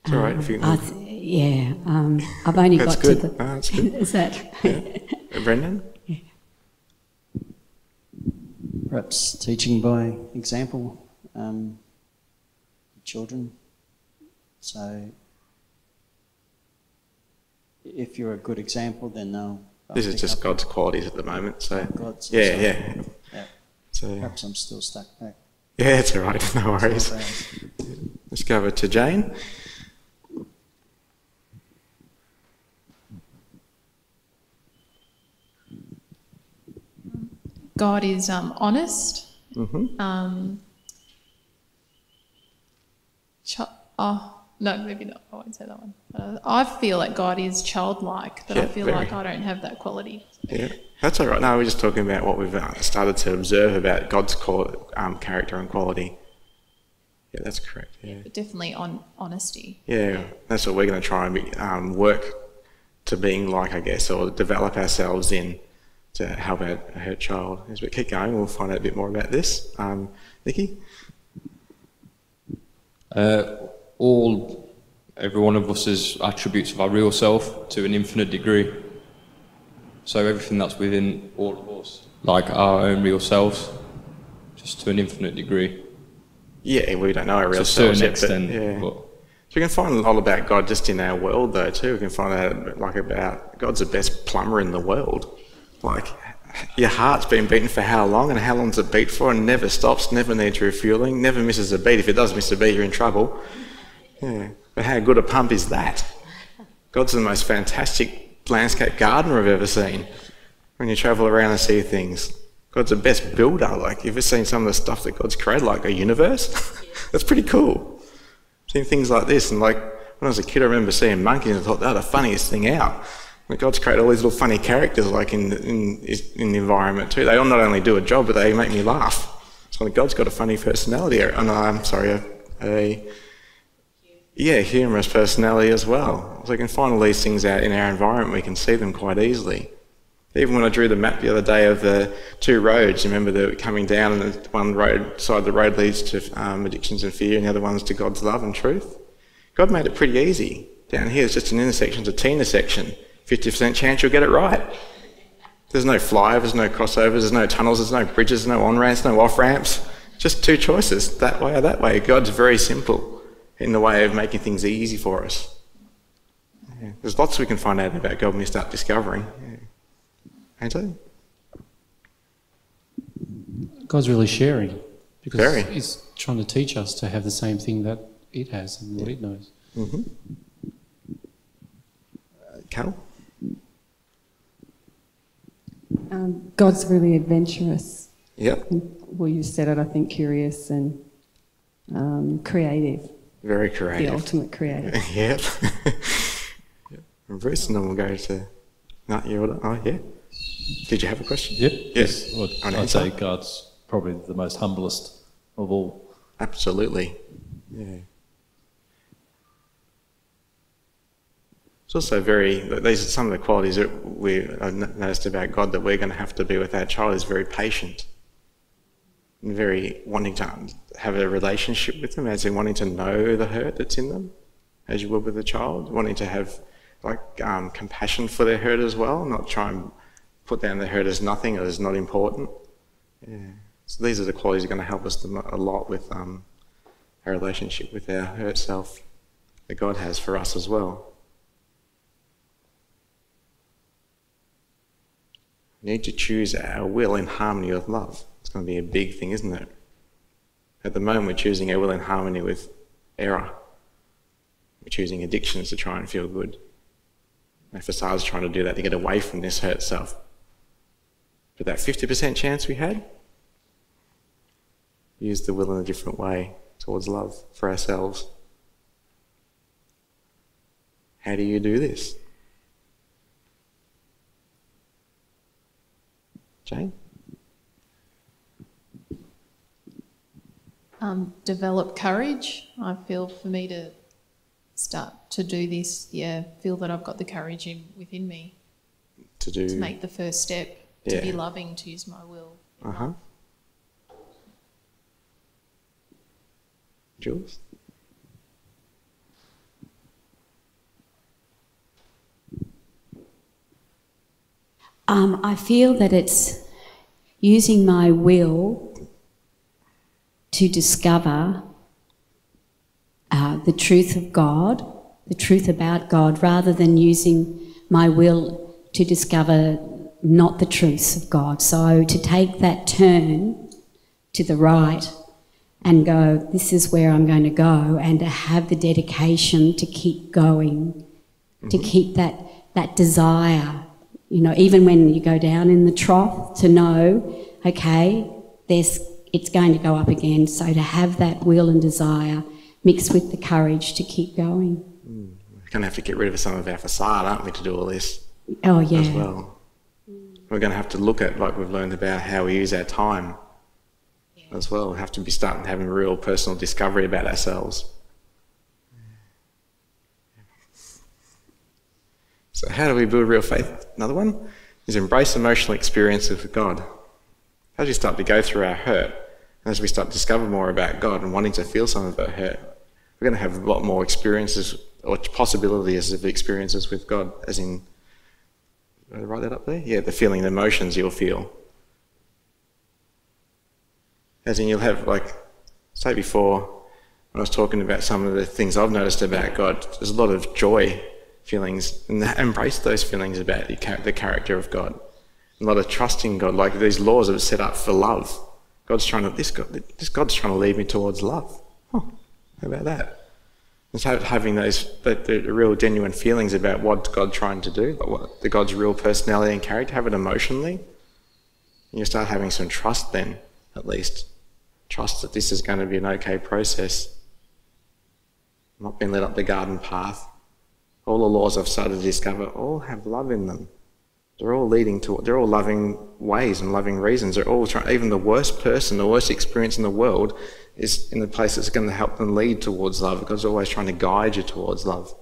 it's all right if you. Um, th- yeah, um, I've only got good. to the. Oh, that's good. is that? yeah. Brendan. perhaps teaching by example, um, children. So if you're a good example, then they'll. they'll this is just God's qualities at the moment. So God's yeah, so, yeah. yeah. So perhaps I'm still stuck back. Yeah, it's all right. No worries. Let's go over to Jane. God is um, honest. Mm-hmm. Um, ch- oh, no, maybe not. I won't say that one. Uh, I feel like God is childlike, but Yeah, I feel very. like I don't have that quality. Yeah, that's all right. No, we're just talking about what we've uh, started to observe about God's um, character and quality. Yeah, that's correct. Yeah, But definitely on honesty. yeah, that's what we're going to try and be, um, work to being like, I guess, or develop ourselves in to help our, our child. As we keep going, we'll find out a bit more about this. Um, Nikki? Uh, all, every one of us is attributes of our real self to an infinite degree. So everything that's within all of us, like our own real selves, just to an infinite degree. Yeah, we don't know our real To a certain yet, but, extent, yeah. but- So we can find a lot about God just in our world, though, too. We can find out, like, about God's the best plumber in the world. Like, your heart's been beating for how long, and how long's it beat for, and never stops, never needs refueling, never misses a beat. If it does miss a beat, you're in trouble. Yeah, but how good a pump is that? God's the most fantastic landscape gardener I've ever seen. When you travel around and see things, God's the best builder. Like, you've ever seen some of the stuff that God's created, like a universe? That's pretty cool. Seeing things like this, and like when I was a kid, I remember seeing monkeys and thought they're the funniest thing out. God's created all these little funny characters, like in in in the environment too. They all not only do a job, but they make me laugh. So God's got a funny personality, and I'm sorry, a, a yeah, humorous personality as well. So we can find all these things out in our environment. We can see them quite easily. Even when I drew the map the other day of the two roads, remember the coming down, and the one road side of the road leads to um, addictions and fear, and the other one's to God's love and truth. God made it pretty easy. Down here, it's just an intersection, it's a T intersection. 50% chance you'll get it right. There's no flyovers, no crossovers, there's no tunnels, there's no bridges, no on ramps, no off ramps. Just two choices, that way or that way. God's very simple in the way of making things easy for us. Yeah. There's lots we can find out about God when we start discovering. Yeah. Anthony? God's really sharing because Very. He's trying to teach us to have the same thing that it has and what it knows. Mm-hmm. Uh, Cal? Um, God's really adventurous. Yep. Well, you said it, I think, curious and um, creative. Very creative. The ultimate creative. yep. yep. And Bruce, and then we'll go to. No, you order. Oh, yeah. Did you have a question? Yep. Yes. Well, An I'd say God's probably the most humblest of all. Absolutely. Yeah. It's also very, these are some of the qualities that we I've noticed about God that we're going to have to be with our child is very patient and very wanting to have a relationship with them, as in wanting to know the hurt that's in them, as you would with a child, wanting to have like um, compassion for their hurt as well, not try and put down their hurt as nothing or as not important. Yeah. So these are the qualities that are going to help us a lot with um, our relationship with our hurt self that God has for us as well. We need to choose our will in harmony with love. It's going to be a big thing, isn't it? At the moment, we're choosing our will in harmony with error. We're choosing addictions to try and feel good. Our facade's trying to do that to get away from this hurt self. But that 50% chance we had, use the will in a different way towards love for ourselves. How do you do this? Jane? Um, develop courage. I feel for me to start to do this, yeah, feel that I've got the courage in, within me To do. to make the first step, to be loving, to use my will. Uh huh. Jules? Um, I feel that it's using my will to discover uh, the truth of God, the truth about God, rather than using my will to discover not the truths of God. So to take that turn to the right and go, this is where I'm going to go, and to have the dedication to keep going, to keep that, that desire. You know, even when you go down in the trough, to know, okay, there's, it's going to go up again. So to have that will and desire mixed with the courage to keep going. Hmm. We're going to have to get rid of some of our facade, aren't we, to do all this Oh, yeah. as well. We're going to have to look at, like we've learned about, how we use our time as well. We have to be starting having real personal discovery about ourselves. So So, how do we build real faith? Another one is embrace emotional experiences with God. As we start to go through our hurt, and as we start to discover more about God and wanting to feel some of our hurt, we're going to have a lot more experiences or possibilities of experiences with God, as in, did I write that up there? Yeah, the feeling, the emotions you'll feel. As in, you'll have, like, say before, when I was talking about some of the things I've noticed about God, there's a lot of joy feelings, and embrace those feelings about the character of God. A lot of trusting God, like these laws are set up for love. God's trying to, this, God, this God's trying to lead me towards love. Oh, how about that? It's having those the, the, real genuine feelings about what God's trying to do, what the God's real personality and character, have it emotionally. And you start having some trust then, at least. Trust that this is going to be an okay process. not being led up the garden path. All the laws I've started to discover all have love in them. They're all leading to, they're all loving ways and loving reasons. They're all trying, even the worst person, the worst experience in the world is in the place that's going to help them lead towards love because it's always trying to guide you towards love.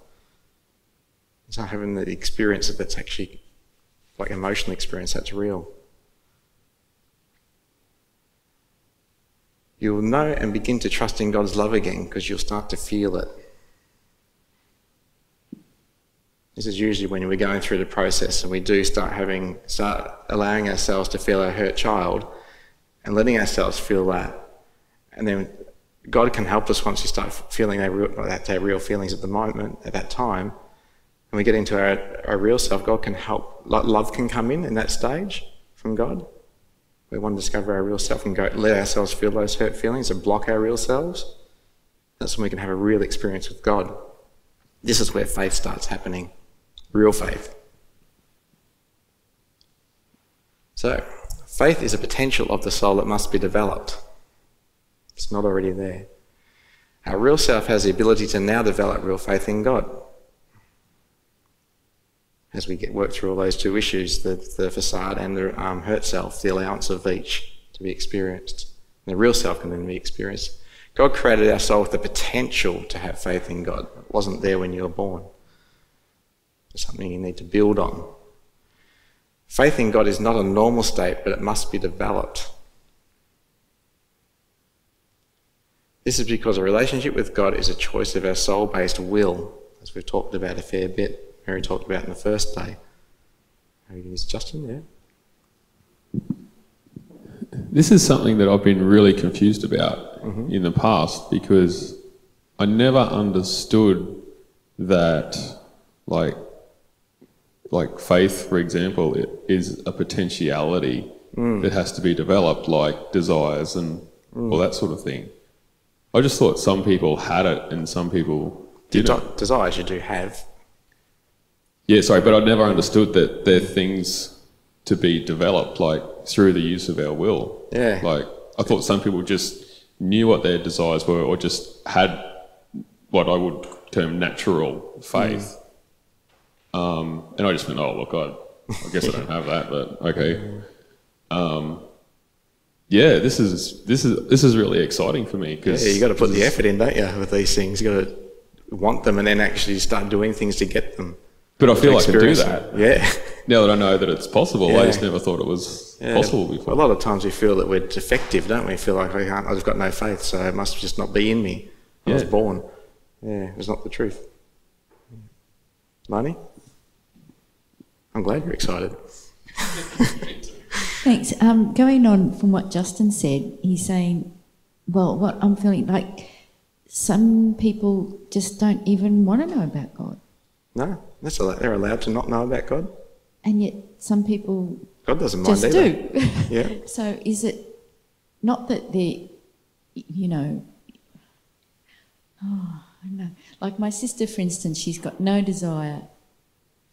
It's So having the experience that's actually like emotional experience that's real. You'll know and begin to trust in God's love again because you'll start to feel it. This is usually when we're going through the process and we do start having, start allowing ourselves to feel our hurt child and letting ourselves feel that. And then God can help us once we start feeling our real, that, real feelings at the moment, at that time. And we get into our, our real self, God can help. Love can come in in that stage from God. We want to discover our real self and go let ourselves feel those hurt feelings and block our real selves. That's when we can have a real experience with God. This is where faith starts happening real faith. So, faith is a potential of the soul that must be developed. It's not already there. Our real self has the ability to now develop real faith in God. As we get work through all those two issues, the, the facade and the um, hurt self, the allowance of each to be experienced. And the real self can then be experienced. God created our soul with the potential to have faith in God. It wasn't there when you were born something you need to build on. Faith in God is not a normal state, but it must be developed. This is because a relationship with God is a choice of our soul based will, as we've talked about a fair bit. Mary talked about in the first day. Is Justin there? This is something that I've been really confused about mm-hmm. in the past because I never understood that, like, like faith, for example, it is a potentiality mm. that has to be developed, like desires and mm. all that sort of thing. I just thought some people had it and some people didn't. Desires you do have. Yeah, sorry, but I never understood that they're things to be developed, like through the use of our will. Yeah. Like I thought some people just knew what their desires were, or just had what I would term natural faith. Mm. Um, and I just went, oh, well, I, I guess I don't have that, but okay. Um, yeah, this is this is this is really exciting for me because yeah, you got to put the effort in, don't you, with these things? You got to want them and then actually start doing things to get them. But I feel I can do that. Yeah. Now that I know that it's possible, yeah. I just never thought it was yeah. possible before. A lot of times we feel that we're defective, don't we? Feel like I can't, I've got no faith, so it must just not be in me. I was born. Yeah, it's not the truth. Money? I'm glad you're excited. Thanks. Um, going on from what Justin said, he's saying, well, what I'm feeling like some people just don't even want to know about God. No, that's. They're allowed to not know about God. And yet, some people God doesn't mind just either. do. yeah. so, is it not that they, you know, oh, I know. Like my sister, for instance, she's got no desire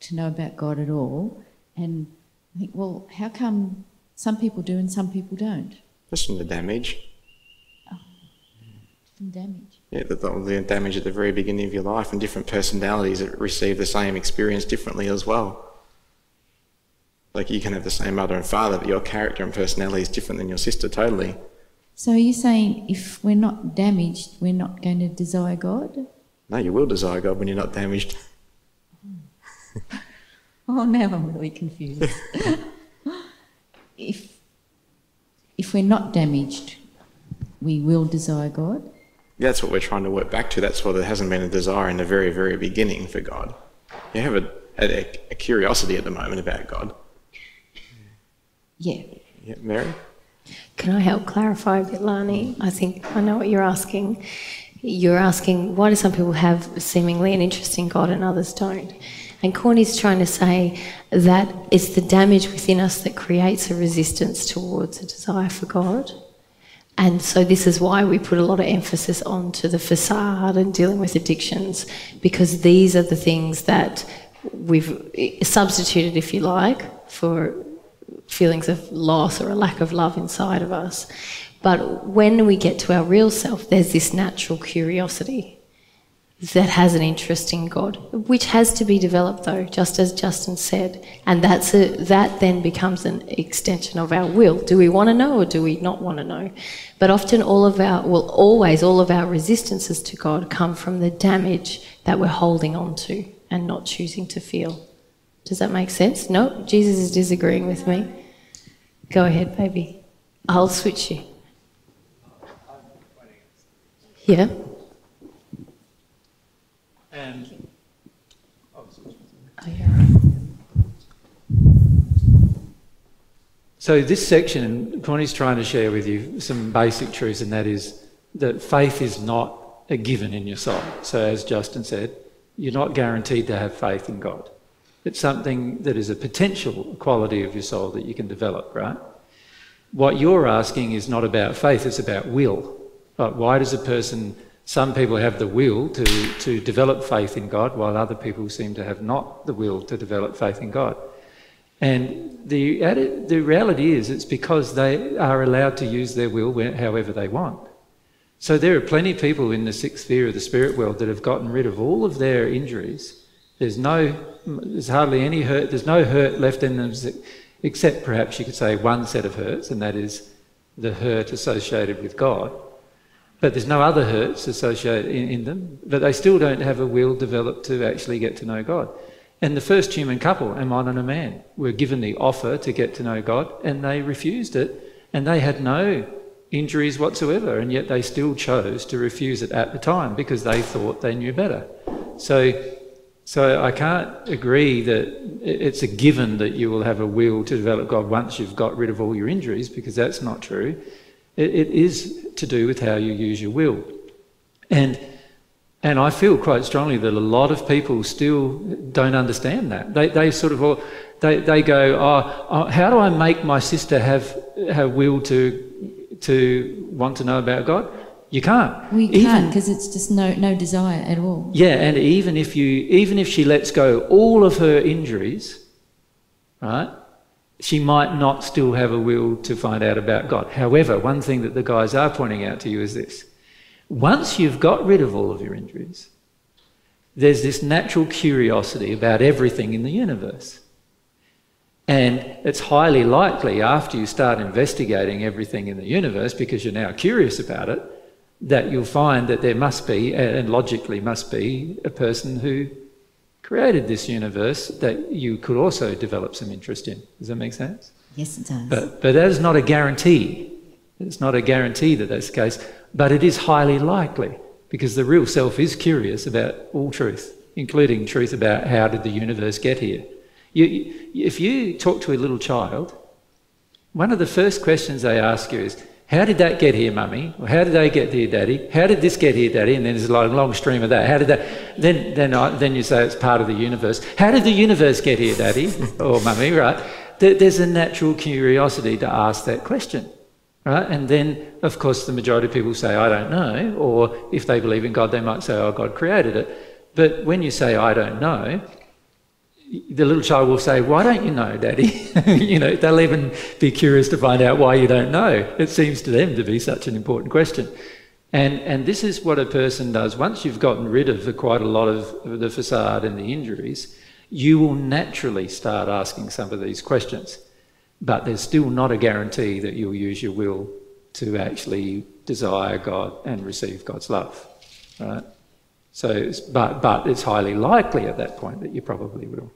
to know about God at all. And I think, well, how come some people do and some people don't? Just from the damage. Oh, from damage. Yeah, the, the damage at the very beginning of your life and different personalities that receive the same experience differently as well. Like you can have the same mother and father, but your character and personality is different than your sister totally. So are you saying if we're not damaged, we're not going to desire God? No, you will desire God when you're not damaged. Oh, now I'm really confused. if if we're not damaged, we will desire God. That's what we're trying to work back to. That's why there hasn't been a desire in the very, very beginning for God. You have a, a, a curiosity at the moment about God. Yeah. Yeah, Mary? Can I help clarify a bit, Lani? I think I know what you're asking. You're asking why do some people have seemingly an interest in God and others don't? And Corny's trying to say that it's the damage within us that creates a resistance towards a desire for God. And so this is why we put a lot of emphasis onto the facade and dealing with addictions, because these are the things that we've substituted, if you like, for feelings of loss or a lack of love inside of us. But when we get to our real self, there's this natural curiosity that has an interest in God, which has to be developed though, just as Justin said. And that's a, that then becomes an extension of our will. Do we want to know or do we not want to know? But often all of our, well, always all of our resistances to God come from the damage that we're holding on to and not choosing to feel. Does that make sense? No? Jesus is disagreeing with me. Go ahead, baby. I'll switch you. Yeah? And Oh, so this section, Corny's trying to share with you some basic truths, and that is that faith is not a given in your soul. So as Justin said, you're not guaranteed to have faith in God. It's something that is a potential quality of your soul that you can develop, right? What you're asking is not about faith, it's about will. But why does a person some people have the will to, to develop faith in God, while other people seem to have not the will to develop faith in God. And the, the reality is, it's because they are allowed to use their will however they want. So there are plenty of people in the sixth sphere of the spirit world that have gotten rid of all of their injuries. There's no, there's hardly any hurt. There's no hurt left in them, except perhaps you could say one set of hurts, and that is the hurt associated with God. But there's no other hurts associated in, in, them, but they still don't have a will developed to actually get to know God. And the first human couple, a man and a man, were given the offer to get to know God, and they refused it, and they had no injuries whatsoever, and yet they still chose to refuse it at the time because they thought they knew better. So, so I can't agree that it's a given that you will have a will to develop God once you've got rid of all your injuries, because that's not true. It, it is to do with how you use your will. And, and I feel quite strongly that a lot of people still don't understand that. They, they sort of, all, they, they go, oh, oh, how do I make my sister have, have will to, to want to know about God? You can't. We can't because it's just no, no desire at all. Yeah, and even if you, even if she lets go all of her injuries, right? She might not still have a will to find out about God. However, one thing that the guys are pointing out to you is this once you've got rid of all of your injuries, there's this natural curiosity about everything in the universe. And it's highly likely after you start investigating everything in the universe, because you're now curious about it, that you'll find that there must be, and logically must be, a person who created this universe that you could also develop some interest in. Does that make sense? Yes, it does. But, but that is not a guarantee. It's not a guarantee that that's the case, but it is highly likely because the real self is curious about all truth, including truth about how did the universe get here. You, if you talk to a little child, one of the first questions they ask you is, how did that get here, mummy? Or how did they get here, daddy? How did this get here, daddy? And then there's a long, long stream of that. How did that? Then, then, I, then you say it's part of the universe. How did the universe get here, daddy or oh, mummy? Right? There's a natural curiosity to ask that question, right? And then, of course, the majority of people say, "I don't know," or if they believe in God, they might say, "Oh, God created it." But when you say, "I don't know," the little child will say, Why don't you know, Daddy? you know, they'll even be curious to find out why you don't know. It seems to them to be such an important question. And, and this is what a person does. Once you've gotten rid of the, quite a lot of the facade and the injuries, you will naturally start asking some of these questions. But there's still not a guarantee that you'll use your will to actually desire God and receive God's love. Right? So, but, but it's highly likely at that point that you probably will.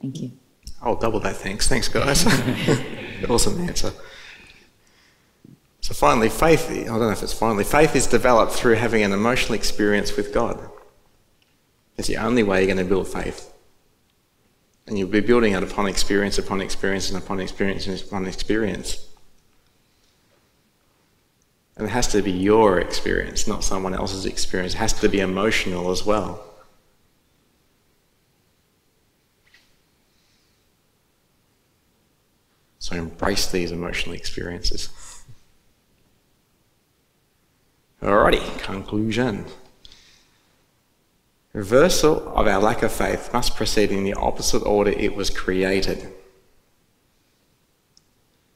Thank you. I'll double that thanks. Thanks, guys. awesome answer. So finally, faith, I don't know if it's finally, faith is developed through having an emotional experience with God. It's the only way you're going to build faith. And you'll be building it upon experience, upon experience, and upon experience, and upon experience. And it has to be your experience, not someone else's experience. It has to be emotional as well. So embrace these emotional experiences. Alrighty, conclusion. Reversal of our lack of faith must proceed in the opposite order it was created.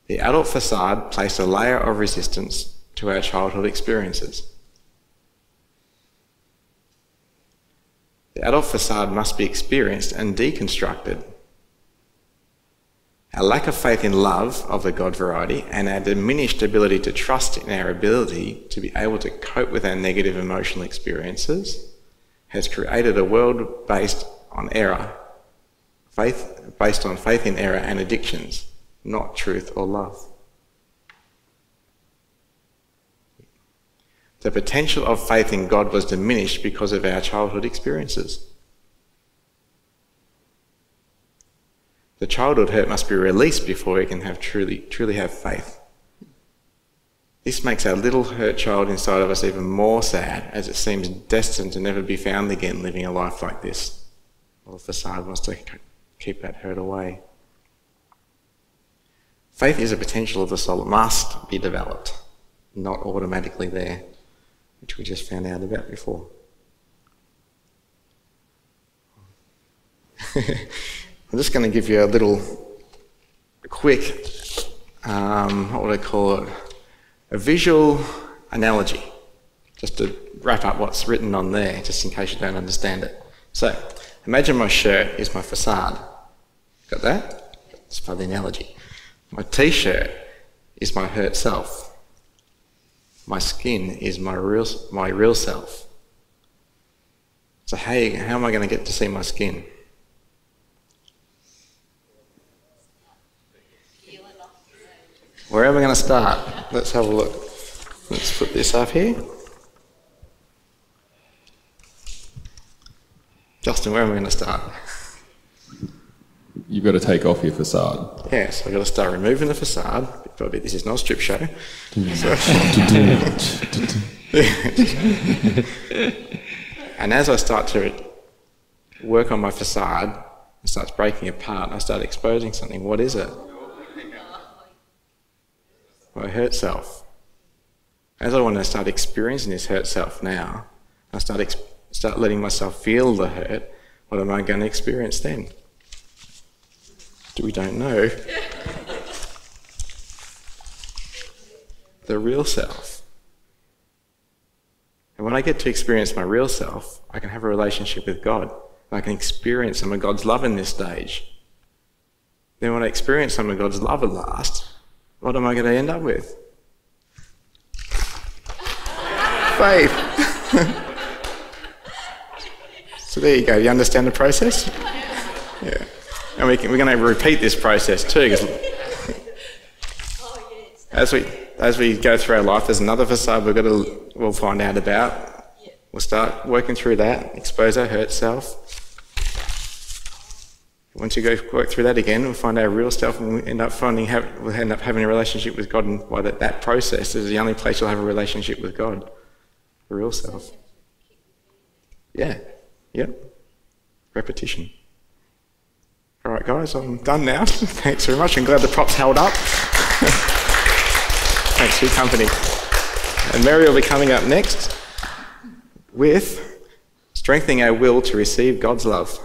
The adult facade placed a layer of resistance to our childhood experiences. The adult facade must be experienced and deconstructed our lack of faith in love of the God variety and our diminished ability to trust in our ability to be able to cope with our negative emotional experiences has created a world based on error, faith based on faith in error and addictions, not truth or love. The potential of faith in God was diminished because of our childhood experiences. The childhood hurt must be released before we can have truly, truly have faith. This makes our little hurt child inside of us even more sad, as it seems destined to never be found again living a life like this. Well, the facade wants to keep that hurt away. Faith is a potential of the soul that must be developed, not automatically there, which we just found out about before. I'm just going to give you a little quick, um, what would I call it, a visual analogy, just to wrap up what's written on there, just in case you don't understand it. So, imagine my shirt is my facade. Got that? Part of the analogy. My t-shirt is my hurt self. My skin is my real, my real self. So, hey, how am I going to get to see my skin? Where are we going to start? Let's have a look. Let's put this up here. Justin, where am I going to start? You've got to take off your facade. Yes, yeah, so I've got to start removing the facade. Probably this is not a strip show. and as I start to work on my facade, it starts breaking apart. I start exposing something. What is it? My hurt self. As I want to start experiencing this hurt self now, I start, ex- start letting myself feel the hurt, what am I going to experience then? We don't know. the real self. And when I get to experience my real self, I can have a relationship with God. I can experience some of God's love in this stage. Then when I experience some of God's love at last, what am I going to end up with? Faith. so there you go. You understand the process? Yeah. And we can, we're going to repeat this process too, because oh, as we as we go through our life, there's another facade we've got to we'll find out about. We'll start working through that, expose our hurt self, once you go work through that again, we'll find our real self, and we end up finding have, we'll end up having a relationship with God. And by that, that process is the only place you'll have a relationship with God, the real self. Yeah, yep. Repetition. All right, guys, I'm done now. Thanks very much. I'm glad the props held up. Thanks for your company. And Mary will be coming up next with strengthening our will to receive God's love.